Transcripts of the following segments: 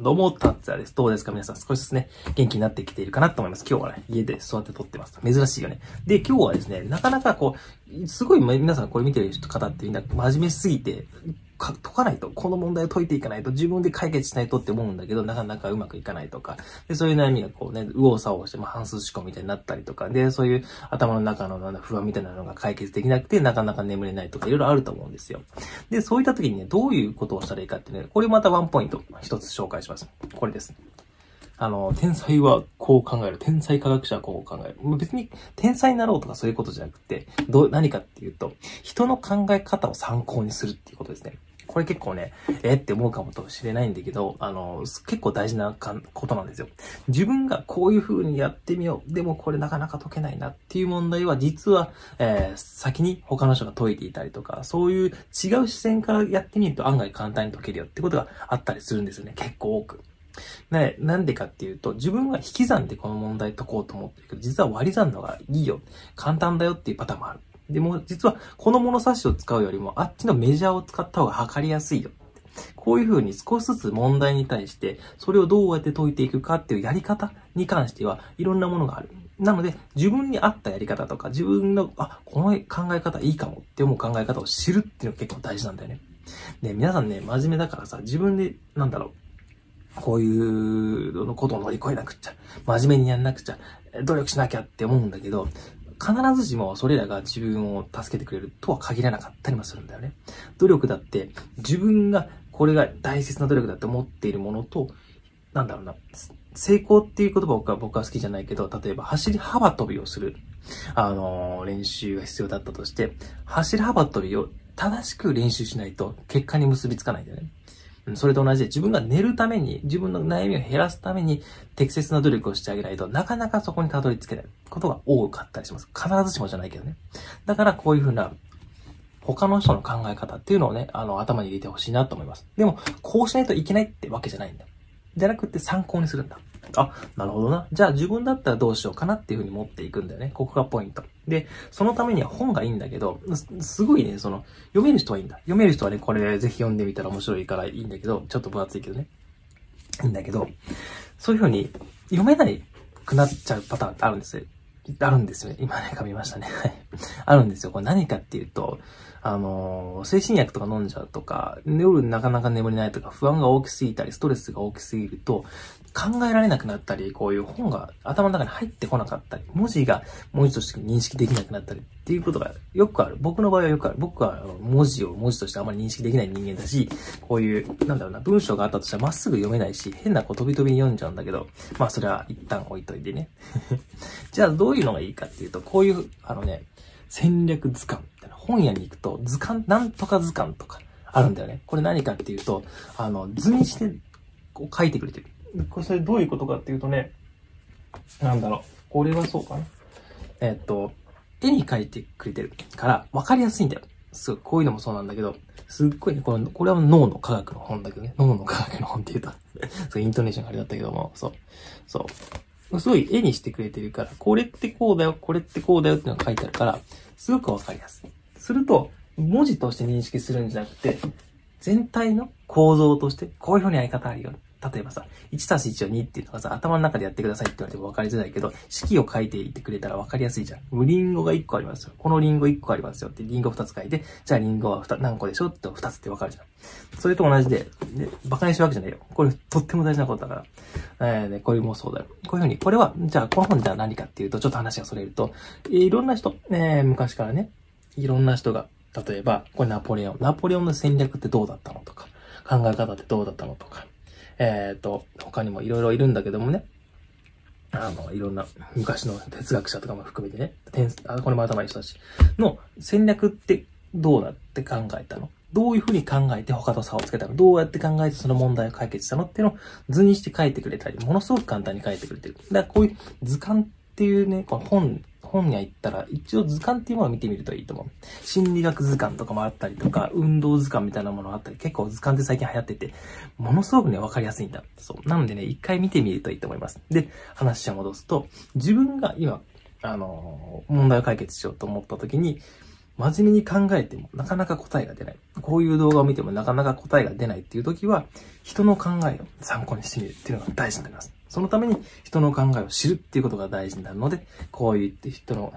どうも、たっつやです。どうですか皆さん少しずつね、元気になってきているかなと思います。今日はね、家で座って撮ってます。珍しいよね。で、今日はですね、なかなかこう、すごい皆さんこれ見てる方ってみんな真面目すぎて、解かないと、この問題を解いていかないと、自分で解決しないとって思うんだけど、なかなかうまくいかないとか、で、そういう悩みがこうね、右往左往して、まあ、半数思考みたいになったりとか、で、そういう頭の中の不安みたいなのが解決できなくて、なかなか眠れないとか、いろいろあると思うんですよ。で、そういった時にね、どういうことをしたらいいかってね、これまたワンポイント、一つ紹介します。これです。あの、天才はこう考える。天才科学者はこう考える。別に天才になろうとかそういうことじゃなくて、どう、何かっていうと、人の考え方を参考にするっていうことですね。これ結構ね、えって思うかもしれないんだけど、あの、結構大事なことなんですよ。自分がこういう風にやってみよう。でもこれなかなか解けないなっていう問題は、実は、えー、先に他の人が解いていたりとか、そういう違う視線からやってみると案外簡単に解けるよってことがあったりするんですよね。結構多く。ね、なんでかっていうと、自分は引き算でこの問題解こうと思ってるけど、実は割り算の方がいいよ。簡単だよっていうパターンもある。でも、実はこの物差しを使うよりも、あっちのメジャーを使った方が測りやすいよ。こういう風に少しずつ問題に対して、それをどうやって解いていくかっていうやり方に関しては、いろんなものがある。なので、自分に合ったやり方とか、自分の、あ、この考え方いいかもって思う考え方を知るっていうのが結構大事なんだよね。で、皆さんね、真面目だからさ、自分で、なんだろう、こういうのことを乗り越えなくちゃ、真面目にやんなくちゃ、努力しなきゃって思うんだけど、必ずしもそれらが自分を助けてくれるとは限らなかったりもするんだよね。努力だって自分がこれが大切な努力だって思っているものと、なんだろうな、成功っていう言葉は僕は好きじゃないけど、例えば走り幅跳びをする、あのー、練習が必要だったとして、走り幅跳びを正しく練習しないと結果に結びつかないんだよね。それと同じで自分が寝るために、自分の悩みを減らすために適切な努力をしてあげないとなかなかそこにたどり着けないことが多かったりします。必ずしもじゃないけどね。だからこういうふうな他の人の考え方っていうのをね、あの頭に入れてほしいなと思います。でも、こうしないといけないってわけじゃないんだ。じゃなくて参考にするんだ。あ、なるほどな。じゃあ自分だったらどうしようかなっていうふうに持っていくんだよね。ここがポイント。で、そのためには本がいいんだけど、すごいね、その、読める人はいいんだ。読める人はね、これぜひ読んでみたら面白いからいいんだけど、ちょっと分厚いけどね。いいんだけど、そういうふうに読めないくなっちゃうパターンってあるんですよ。あるんですよね。今ね、噛みましたね。はい。あるんですよ。これ何かっていうと、あの、精神薬とか飲んじゃうとか、夜なかなか眠れないとか、不安が大きすぎたり、ストレスが大きすぎると、考えられなくなったり、こういう本が頭の中に入ってこなかったり、文字が文字として認識できなくなったりっていうことがよくある。僕の場合はよくある。僕は文字を文字としてあまり認識できない人間だし、こういう、なんだろうな、文章があったとしたらまっすぐ読めないし、変なこう飛び飛びに読んじゃうんだけど、まあそれは一旦置いといてね。じゃあどういうのがいいかっていうと、こういう、あのね、戦略図鑑みたいな本屋に行くと、図鑑、なんとか図鑑とかあるんだよね。これ何かっていうと、あの、図にしてこう書いてくれてる。これそれどういうことかっていうとね、なんだろう。これはそうかな。えっと、絵に描いてくれてるから分かりやすいんだよ。すごい、こういうのもそうなんだけど、すっごいね、これ、これは脳の科学の本だけどね。脳の科学の本って言うと そう、イントネーションがあれだったけども、そう。そう。すごい絵にしてくれてるから、これってこうだよ、これってこうだよっていうのが書いてあるから、すごくわかりやすい。すると、文字として認識するんじゃなくて、全体の構造として、こういうふうにやり方あるよ。例えばさ、1たす1を2っていうのがさ、頭の中でやってくださいって言われても分かりづらいけど、式を書いていてくれたら分かりやすいじゃん。うリンゴが1個ありますよ。このリンゴ1個ありますよって、リンゴ2つ書いて、じゃあリンゴは2何個でしょって2つって分かるじゃん。それと同じで、で、馬鹿にしるわけじゃないよ。これとっても大事なことだから。えー、ね、これもそうだよ。こういうふうに、これは、じゃあこの本じゃ何かっていうと、ちょっと話がそれると、いろんな人、えー、昔からね、いろんな人が、例えば、これナポレオン。ナポレオンの戦略ってどうだったのとか、考え方ってどうだったのとか、えっ、ー、と、他にもいろいろいるんだけどもね、あの、いろんな昔の哲学者とかも含めてね、あこれも頭いい人たちの戦略ってどうだって考えたの？どういうふうに考えて他と差をつけたの？どうやって考えてその問題を解決したの？っていうのを図にして書いてくれたり、ものすごく簡単に書いてくれてる。だからこういう図鑑っていうね、この本本屋行ったら、一応図鑑っていうものを見てみるといいと思う。心理学図鑑とかもあったりとか、運動図鑑みたいなものがあったり、結構図鑑って最近流行ってて、ものすごくね、わかりやすいんだ。そう。なのでね、一回見てみるといいと思います。で、話を戻すと、自分が今、あの、問題を解決しようと思った時に、真面目に考えてもなかなか答えが出ない。こういう動画を見てもなかなか答えが出ないっていう時は、人の考えを参考にしてみるっていうのが大事になります。そのために人の考えを知るっていうことが大事になるので、こう言って人の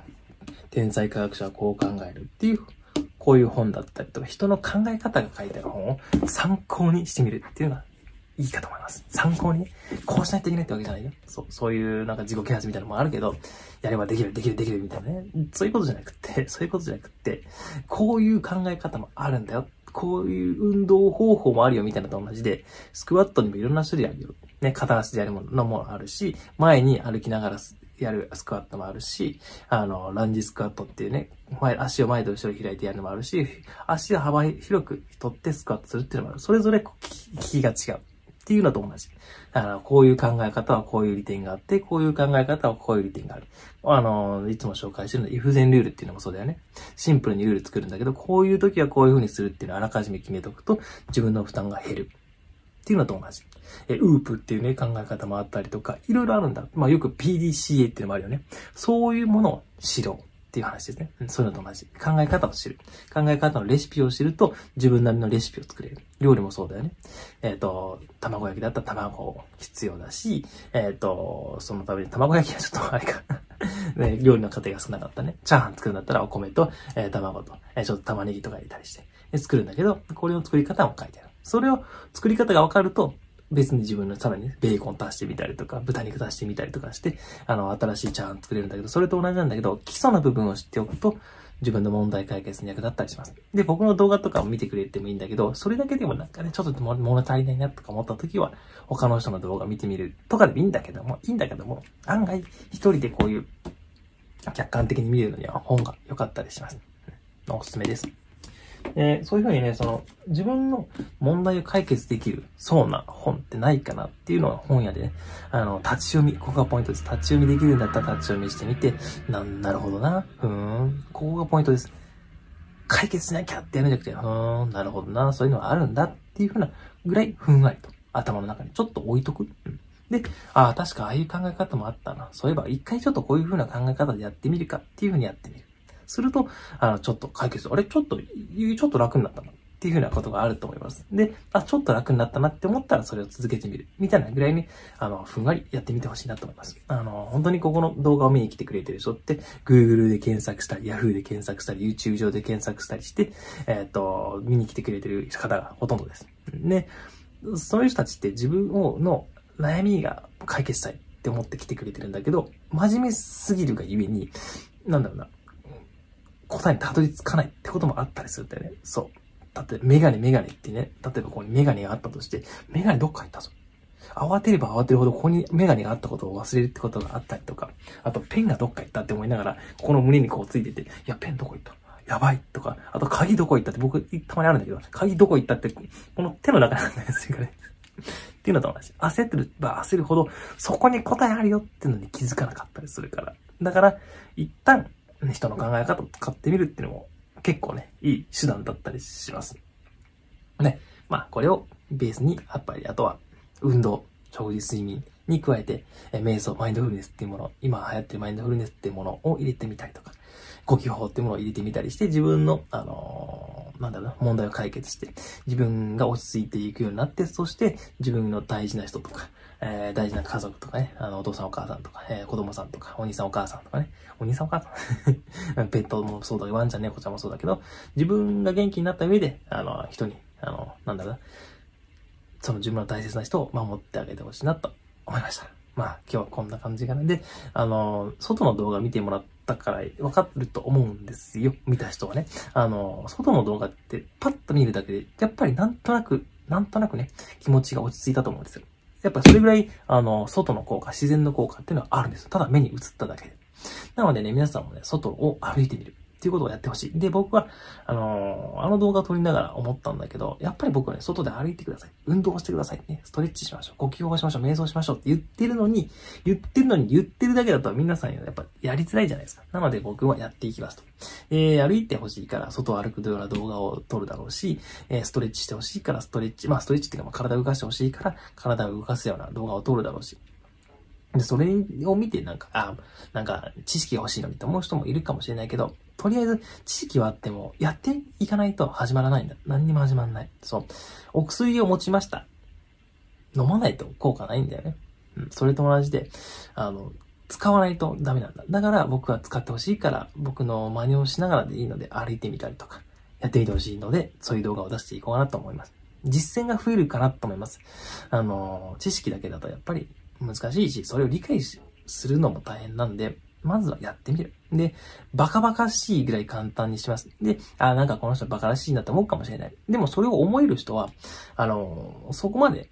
天才科学者はこう考えるっていう、こういう本だったりとか、人の考え方が書いてある本を参考にしてみるっていうのがいいかと思います。参考にね、こうしないといけないってわけじゃないよ。そう、そういうなんか自己啓発みたいなのもあるけど、やればできる、できる、できるみたいなね。そういうことじゃなくて、そういうことじゃなくて、こういう考え方もあるんだよ。こういう運動方法もあるよみたいなと同じで、スクワットにもいろんな種類あるよ。ね、片足でやるものもあるし、前に歩きながらやるスクワットもあるし、あの、ランジスクワットっていうね、前、足を前と後ろ開いてやるのもあるし、足を幅広く取ってスクワットするっていうのもある。それぞれ効きが違う。っていうのと同じ。だから、こういう考え方はこういう利点があって、こういう考え方はこういう利点がある。あの、いつも紹介してるの、イフゼンルールっていうのもそうだよね。シンプルにルール作るんだけど、こういう時はこういう風にするっていうのをあらかじめ決めとくと、自分の負担が減る。っていうのと同じ。え、ウープっていうね、考え方もあったりとか、いろいろあるんだ。まあよく PDCA っていうのもあるよね。そういうものを知ろう。っていう話ですね。そういうのと同じ。考え方を知る。考え方のレシピを知ると、自分なりのレシピを作れる。料理もそうだよね。えっ、ー、と、卵焼きだったら卵必要だし、えっ、ー、と、そのために卵焼きはちょっとあれか ね、料理の過程が少なかったね。チャーハン作るんだったらお米と、えー、卵と、え、ちょっと玉ねぎとか入れたりして、作るんだけど、これの作り方も書いてある。それを作り方がわかると、別に自分のさらにベーコン足してみたりとか、豚肉足してみたりとかして、あの、新しいチャーハン作れるんだけど、それと同じなんだけど、基礎の部分を知っておくと、自分の問題解決に役立ったりします。で、僕の動画とかを見てくれてもいいんだけど、それだけでもなんかね、ちょっと物足りないなとか思った時は、他の人の動画見てみるとかでもいいんだけども、いいんだけども、案外一人でこういう客観的に見るのには本が良かったりします。おすすめです。えー、そういうふうにね、その、自分の問題を解決できるそうな本ってないかなっていうのは本屋でね、あの、立ち読み、ここがポイントです。立ち読みできるんだったら立ち読みしてみて、な、なるほどな、ふーん、ここがポイントです。解決しなきゃってやるんじゃなくて、ふーん、なるほどな、そういうのはあるんだっていうふうなぐらいふんわりと頭の中にちょっと置いとく。うんで、ああ、確かああいう考え方もあったな。そういえば一回ちょっとこういう風な考え方でやってみるかっていう風にやってみる。すると、あの、ちょっと解決、あれ？ちょっと、ちょっと楽になったな。っていうふうなことがあると思います。で、あ、ちょっと楽になったなって思ったらそれを続けてみる。みたいなぐらいに、あの、ふんわりやってみてほしいなと思います。あの、本当にここの動画を見に来てくれてる人って、Google で検索したり、Yahoo で検索したり、YouTube 上で検索したりして、えっ、と、見に来てくれてる方がほとんどです。で、そういう人たちって自分をの悩みが解決したいって思って来てくれてるんだけど、真面目すぎるがゆえに、なんだろうな、答えにたどり着かないってこともあったりするんだよね。そう。だって、メガネメガネってね、例えばここにメガネがあったとして、メガネどっか行ったぞ。慌てれば慌てるほどここにメガネがあったことを忘れるってことがあったりとか、あとペンがどっか行ったって思いながら、ここの胸にこうついてて、いや、ペンどこ行ったやばいとか、あと鍵どこ行ったって僕たまにあるんだけど、鍵どこ行ったって、この手の中なんですよね。っていうのと同じ。焦ってるば焦るほど、そこに答えあるよっていうのに気づかなかったりするから。だから、一旦、人の考え方を使ってみるっていうのも結構ね、いい手段だったりします。ね。まあ、これをベースに、やっぱり、あとは、運動、食事、睡眠に加えて、え瞑想、マインドフルネスっていうもの、今流行ってるマインドフルネスっていうものを入れてみたりとか、呼吸法っていうものを入れてみたりして、自分の、あのー、なんだろうな、問題を解決して、自分が落ち着いていくようになって、そして自分の大事な人とか、えー、大事な家族とかね、あの、お父さんお母さんとか、えー、子供さんとか、お兄さんお母さんとかね、お兄さんお母さん？ペットもそうだけど、ワンちゃん猫ちゃんもそうだけど、自分が元気になった上で、あの、人に、あの、なんだろうな、その自分の大切な人を守ってあげてほしいなと思いました。まあ、今日はこんな感じかな。で、あの、外の動画見てもらったから分かると思うんですよ。見た人はね。あの、外の動画ってパッと見るだけで、やっぱりなんとなく、なんとなくね、気持ちが落ち着いたと思うんですよ。やっぱそれぐらい、あの、外の効果、自然の効果っていうのはあるんですよ。ただ目に映っただけで。なのでね、皆さんもね、外を歩いてみる。っていうことをやってほしい。で、僕は、あのー、あの動画を撮りながら思ったんだけど、やっぱり僕はね、外で歩いてください。運動をしてください。ね、ストレッチしましょう。呼吸法しましょう。瞑想しましょうって言ってるのに、言ってるのに言ってるだけだと皆さんやっぱやりづらいじゃないですか。なので僕はやっていきますと。えー、歩いてほしいから、外を歩くような動画を撮るだろうし、えー、ストレッチしてほしいから、ストレッチ、まあストレッチっていうか、ま体を動かしてほしいから、体を動かすような動画を撮るだろうし。で、それを見てなんか、あ、なんか知識が欲しいのにと思う人もいるかもしれないけど、とりあえず知識はあっても、やっていかないと始まらないんだ。何にも始まらない。そう。お薬を持ちました。飲まないと効果ないんだよね。うん。それと同じで、あの、使わないとダメなんだ。だから僕は使ってほしいから、僕の真似をしながらでいいので歩いてみたりとか、やってみてほしいので、そういう動画を出していこうかなと思います。実践が増えるかなと思います。あの、知識だけだとやっぱり難しいし、それを理解するのも大変なんで、まずはやってみる。で、バカバカしいぐらい簡単にします。で、あ、なんかこの人バカらしいなって思うかもしれない。でもそれを思える人は、あの、そこまで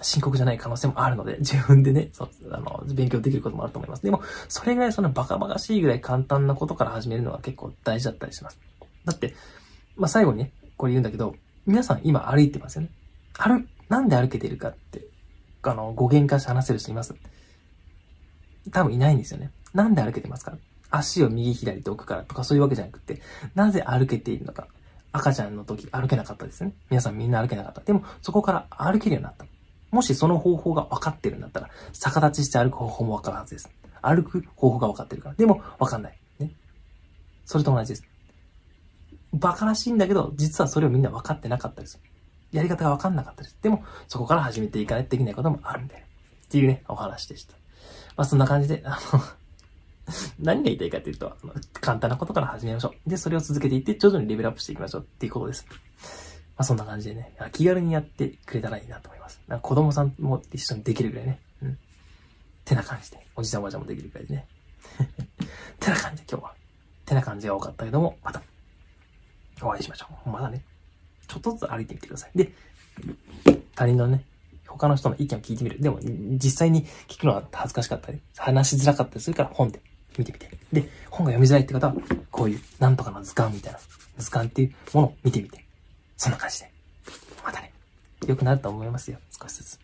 深刻じゃない可能性もあるので、自分でね、そう、あの、勉強できることもあると思います。でも、それぐらいそのバカバカしいぐらい簡単なことから始めるのが結構大事だったりします。だって、まあ、最後にね、これ言うんだけど、皆さん今歩いてますよね。歩、なんで歩けてるかって、あの、語源化して話せる人います？多分いないんですよね。なんで歩けてますか？足を右左と置くからとかそういうわけじゃなくて、なぜ歩けているのか？赤ちゃんの時歩けなかったですね。皆さんみんな歩けなかった。でも、そこから歩けるようになった。もしその方法が分かってるんだったら、逆立ちして歩く方法も分かるはずです。歩く方法が分かってるから。でも、分かんない。ね。それと同じです。馬鹿らしいんだけど、実はそれをみんな分かってなかったです。やり方が分かんなかったです。でも、そこから始めていかないとできないこともあるんだよ。っていうね、お話でした。まあ、そんな感じで、あの 何が言いたいかっていうと、簡単なことから始めましょう。で、それを続けていって、徐々にレベルアップしていきましょうっていうことです。まあ、そんな感じでね、気軽にやってくれたらいいなと思います。なんか子供さんも一緒にできるぐらいね。うん。てな感じで、おじちゃんおばちゃんもできるぐらいでね。てな感じで今日は。てな感じが多かったけども、また、お会いしましょう。まだね、ちょっとずつ歩いてみてください。で、他人のね、他の人の意見を聞いてみる。でも、実際に聞くのは恥ずかしかったり、話しづらかったりするから本で見てみて。で、本が読みづらいって方は、こういう、なんとかの図鑑みたいな、図鑑っていうものを見てみて。そんな感じで。またね、良くなると思いますよ。少しずつ。